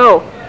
Go.